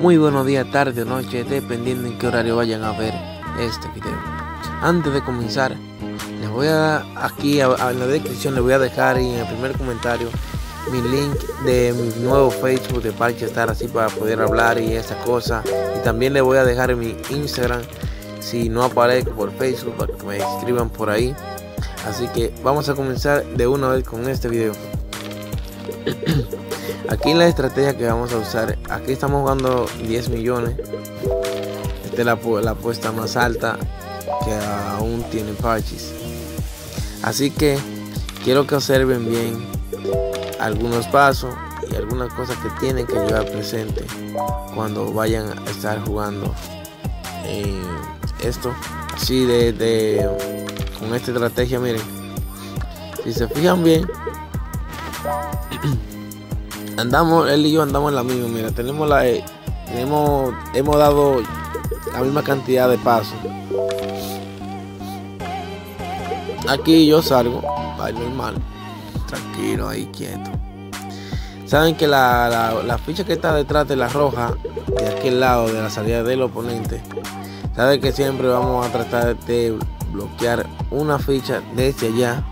Muy buenos días, tarde o noche, dependiendo en qué horario vayan a ver este video. Antes de comenzar, les voy a aquí en la descripción les voy a dejar en el primer comentario mi link de mi nuevo Facebook de Parche Estar así para poder hablar y esa cosa. Y también les voy a dejar en mi Instagram si no aparezco por Facebook para que me escriban por ahí. Así que vamos a comenzar de una vez con este video. Aquí la estrategia que vamos a usar, aquí estamos jugando 10 millones. Esta es la, la apuesta más alta que aún tiene parches. Así que quiero que observen bien algunos pasos y algunas cosas que tienen que llevar presente cuando vayan a estar jugando eh, esto. Así de, de con esta estrategia, miren. Si se fijan bien, andamos, él y yo andamos en la misma, mira, tenemos la eh, tenemos, hemos dado la misma cantidad de pasos. Aquí yo salgo, va normal, tranquilo, ahí quieto. Saben que la, la, ficha que está detrás de la roja, de aquel lado de la salida del oponente, saben que siempre vamos a tratar de bloquear una ficha desde allá,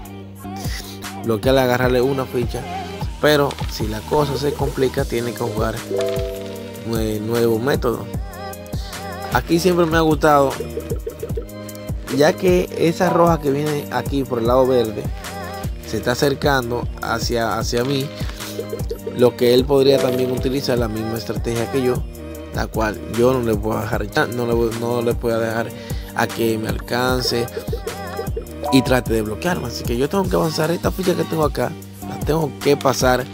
bloquearle, agarrarle una ficha pero si la cosa se complica, tiene que jugar un nuevo método. Aquí siempre me ha gustado, ya que esa roja que viene aquí por el lado verde se está acercando hacia, hacia mí, lo que él podría también utilizar la misma estrategia que yo, la cual yo no le puedo dejar, no le, no le puedo dejar a que me alcance y trate de bloquearme. Así que yo tengo que avanzar esta ficha que tengo acá tengo que pasar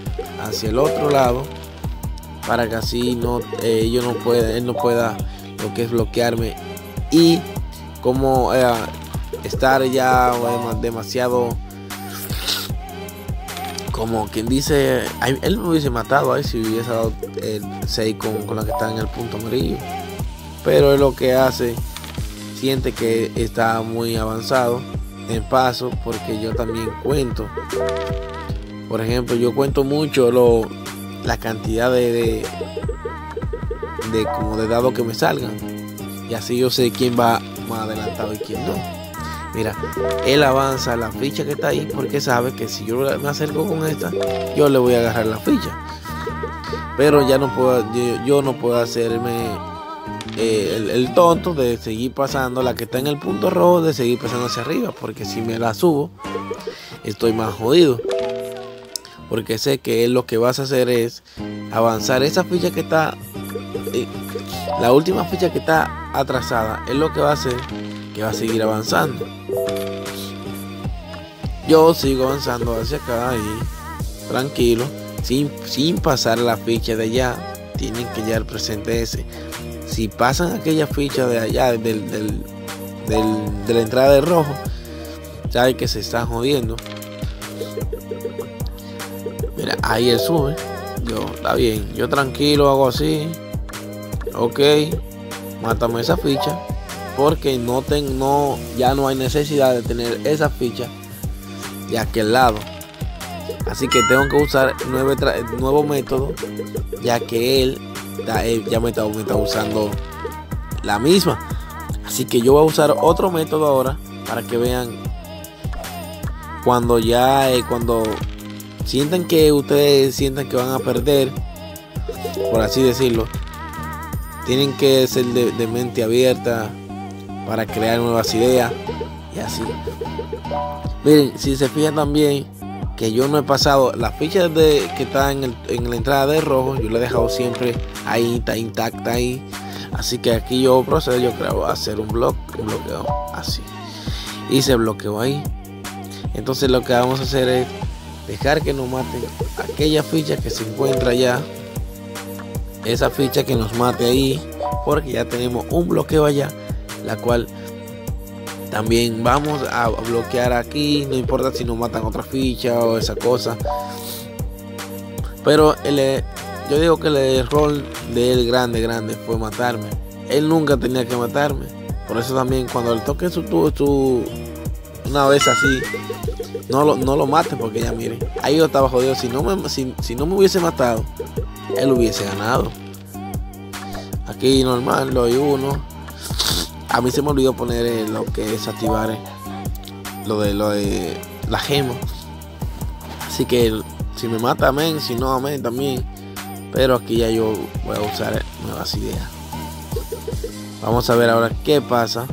hacia el otro lado para que así no eh, yo no pueda él no pueda lo que es bloquearme. Y como eh, estar ya demasiado como quien dice él me hubiese matado ahí si hubiese dado el 6 con, con la que está en el punto amarillo. Pero es lo que hace siente que está muy avanzado en paso porque yo también cuento por ejemplo, yo cuento mucho lo, la cantidad de, de, como de dados que me salgan. Y así yo sé quién va más adelantado y quién no. Mira, él avanza la ficha que está ahí porque sabe que si yo me acerco con esta, yo le voy a agarrar la ficha. Pero ya no puedo, yo, no puedo hacerme eh, el, el, tonto de seguir pasando la que está en el punto rojo, de seguir pasando hacia arriba, porque si me la subo, estoy más jodido porque sé que lo que vas a hacer es avanzar. Esa ficha que está eh, la última ficha que está atrasada es lo que va a hacer que va a seguir avanzando. Yo sigo avanzando hacia acá y tranquilo sin, sin pasar la ficha de allá tienen que el presente ese. Si pasan aquella ficha de allá del, del, de la entrada de rojo saben que se están jodiendo Ahí él sube. Yo, está bien. Yo tranquilo hago así. Ok. Mátame esa ficha. Porque no tengo, no, ya no hay necesidad de tener esa ficha de aquel lado. Así que tengo que usar nuevo, nuevo método. Ya que él, ya me está, usando la misma. Así que yo voy a usar otro método ahora. Para que vean. Cuando ya, eh, cuando sientan que ustedes sientan que van a perder, por así decirlo, tienen que ser de, mente abierta para crear nuevas ideas y así. Miren, si se fijan también que yo no he pasado las fichas de que están en, en, la entrada de rojo, yo la he dejado siempre ahí, está intacta ahí. Así que aquí yo procedo, yo creo, a hacer un bloque, un bloqueo así. Y se bloqueó ahí. Entonces lo que vamos a hacer es dejar que nos maten aquella ficha que se encuentra ya esa ficha que nos mate ahí porque ya tenemos un bloqueo allá la cual también vamos a bloquear aquí no importa si nos matan otra ficha o esa cosa. Pero el, yo digo que el error de él grande grande fue matarme. Él nunca tenía que matarme. Por eso también cuando le toque su, su una vez así no lo, no lo porque ya miren, ahí yo estaba jodido. Si no, me, si, no me hubiese matado, él hubiese ganado. Aquí normal, lo doy uno. A mí se me olvidó poner lo que es activar lo de lo de la gema. Así que si me mata, amén. Si no, amén también. Pero aquí ya yo voy a usar nuevas ideas. Vamos a ver ahora qué pasa.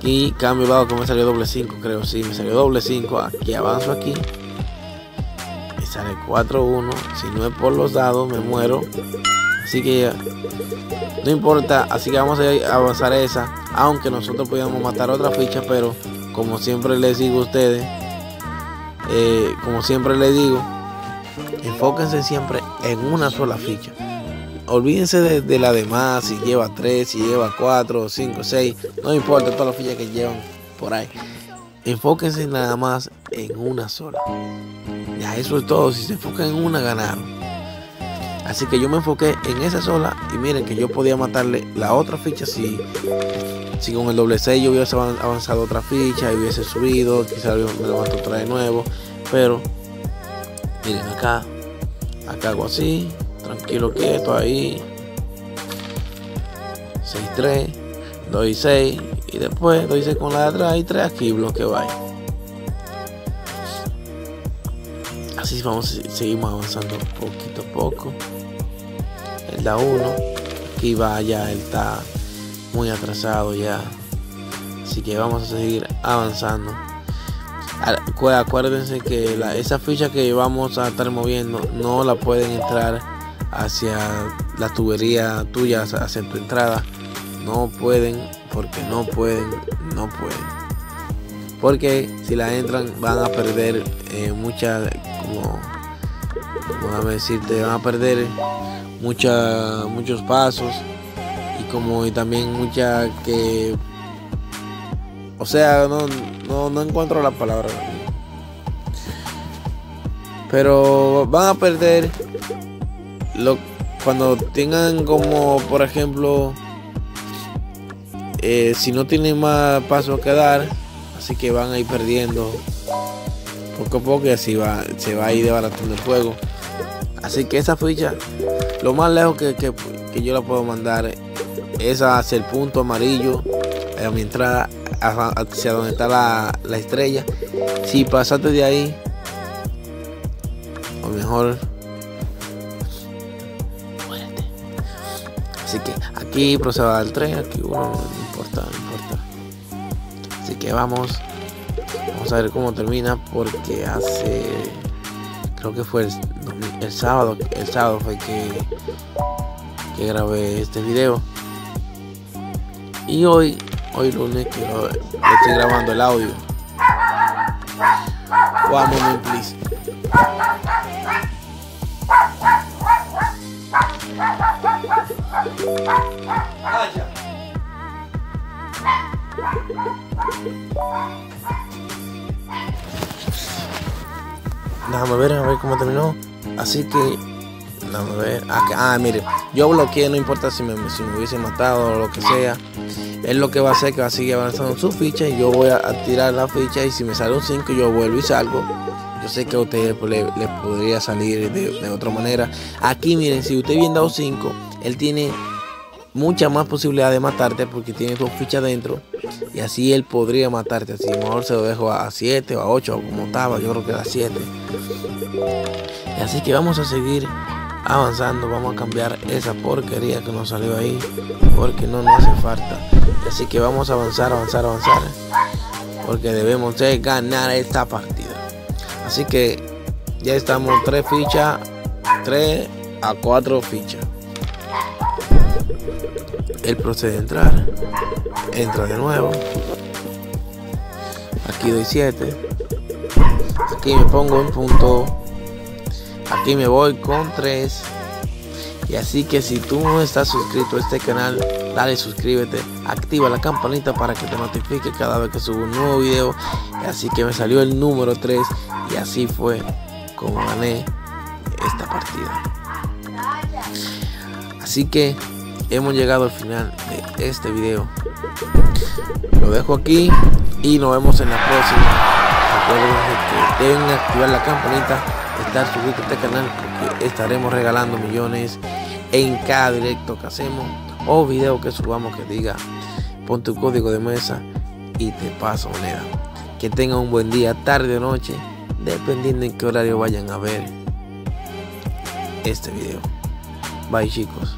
Aquí cambio lado que me salió doble 5, creo. Sí, me salió doble 5. Aquí avanzo aquí. Me sale 4-1. Si no es por los dados, me muero. Así que no importa. Así que vamos a avanzar esa. Aunque nosotros podíamos matar otra ficha. Pero como siempre les digo ustedes. Eh, como siempre les digo. Enfóquense siempre en una sola ficha olvídense de, la demás, si lleva 3, si lleva 4, 5, 6, no importa todas las fichas que llevan por ahí. Enfóquense nada más en una sola. Ya eso es todo, si se enfocan en una ganaron. Así que yo me enfoqué en esa sola y miren que yo podía matarle la otra ficha si, si con el doble 6 yo hubiese avanzado otra ficha y hubiese subido, quizás me levanto otra de nuevo, pero miren acá, acá hago así, tranquilo, quieto ahí. 6-3, doy 6 y después doy 6 con la de atrás y 3 aquí, bloque vaya. Así vamos, seguimos avanzando poquito a poco. El da 1, aquí va ya, él está muy atrasado ya. Así que vamos a seguir avanzando. Acuérdense que esa ficha que vamos a estar moviendo no la pueden entrar hacia la tubería tuya, hacia tu entrada. No pueden, porque no pueden, no pueden. Porque si la entran van a perder eh, muchas, como, como decirte, van a perder mucha, muchos pasos y como y también mucha que, o sea, no, no, no encuentro la palabra. Pero van a perder cuando tengan como, por ejemplo, eh, si no tienen más pasos que dar, así que van a ir perdiendo poco a poco y así va, se va a ir desbaratando el juego. Así que esa ficha, lo más lejos que, yo la puedo mandar es hacia el punto amarillo, a mi entrada, hacia donde está la, la estrella. Si pasaste de ahí, o mejor Así que aquí proceda al tren, aquí uno, no importa, no importa. Así que vamos, vamos a ver cómo termina porque hace, creo que fue el, sábado, el sábado fue que, que grabé este video. Y hoy, hoy lunes que estoy grabando el audio. One moment Déjame ver, a ver cómo terminó. Así que, déjame ver. Ah, ah, mire, yo bloqueé, no importa si me, si me hubiese matado o lo que sea. Es lo que va a hacer que va a seguir avanzando su ficha y yo voy a, tirar la ficha y si me sale un 5 yo vuelvo y salgo. Yo sé que a ustedes les, podría salir de, otra manera. Aquí miren, si usted bien dado 5, él tiene mucha más posibilidad de matarte porque tiene dos fichas dentro y así él podría matarte. Así mejor se lo dejo a 7 o a 8 como estaba yo creo que a 7 y así que vamos a seguir avanzando vamos a cambiar esa porquería que nos salió ahí porque no nos hace falta. Así que vamos a avanzar avanzar avanzar porque debemos de ganar esta partida. Así que ya estamos 3 fichas 3 a 4 fichas él procede a entrar. Entra de nuevo. Aquí doy 7. Aquí me pongo un punto. Aquí me voy con 3. Y así que si tú no estás suscrito a este canal, dale suscríbete, activa la campanita para que te notifique cada vez que subo un nuevo video. Así que me salió el número 3 y así fue como gané esta partida. Así que hemos llegado al final de este video. Lo dejo aquí y nos vemos en la próxima. Recuerden que deben activar la campanita, estar suscritos a este canal porque estaremos regalando millones en cada directo que hacemos o video que subamos que diga pon tu código de mesa y te paso moneda. Que tengan un buen día, tarde o noche, dependiendo en qué horario vayan a ver este video. Bye chicos.